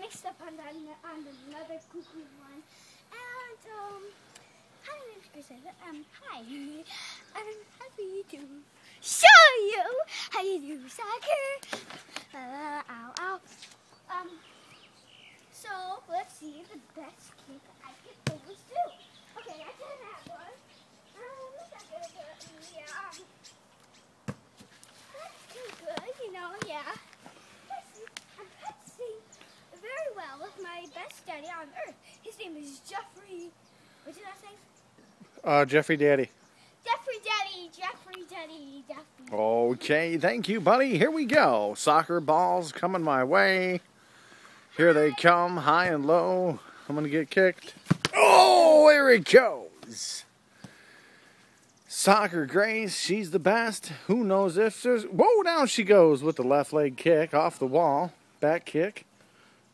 mixed up on, that, on another cuckoo one. And, um, hi, my name's Chris. Um, hi. I'm happy to show you how you do soccer. Uh, ow, ow. Um, so let's see the best kick I can always do. Okay, I can have one. Um, um, that's too good, you know, yeah. I'm practicing very well with my best daddy on earth. His name is Jeffrey. What's his last name? Uh, Jeffrey Daddy. Jeffrey Daddy, Jeffrey Daddy, Jeffrey. Okay, thank you, buddy. Here we go. Soccer balls coming my way. Here they come, high and low. I'm going to get kicked. Oh, there it goes. Soccer Grace, she's the best. Who knows if there's... Whoa, down she goes with the left leg kick off the wall. Back kick.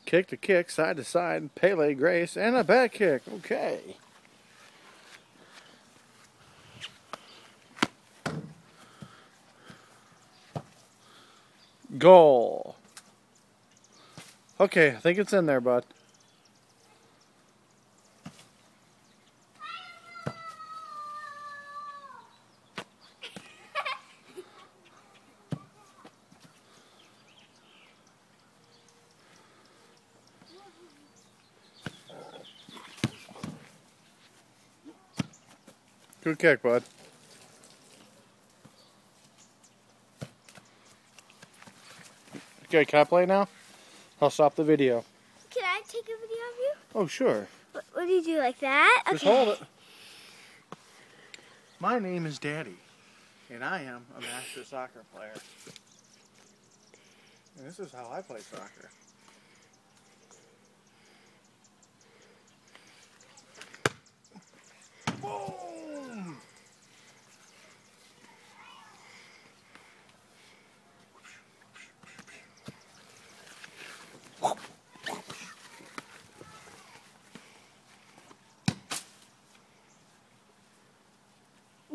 Kick to kick, side to side. Pele Grace, and a back kick. Okay. Goal. Okay, I think it's in there, bud. Good kick, bud. Okay, can I play now? I'll stop the video. Can I take a video of you? Oh, sure. What, what do you do like that? Just hold it. My name is Daddy, and I am a master soccer player. And this is how I play soccer. Boom!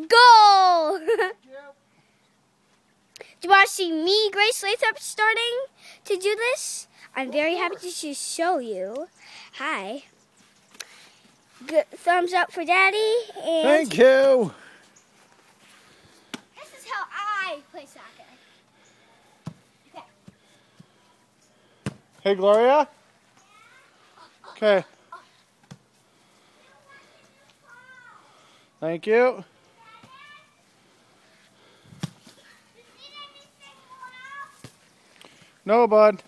Goal! Do you want to see me, Grace Lathrop, starting to do this? I'm very happy to show you. Hi. Good thumbs up for Daddy. And Thank you. This is how I play soccer. Okay. Hey, Gloria. Okay. Thank you. No, bud.